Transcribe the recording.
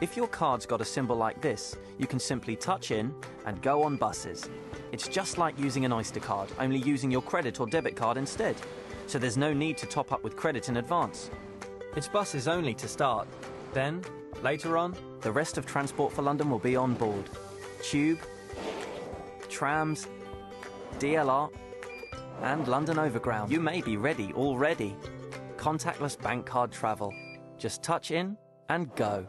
If your card's got a symbol like this, you can simply touch in and go on buses. It's just like using an Oyster card, only using your credit or debit card instead. So there's no need to top up with credit in advance. It's buses only to start. Then, later on, the rest of Transport for London will be on board. Tube, trams, DLR, and London Overground. You may be ready already. Contactless bank card travel. Just touch in and go.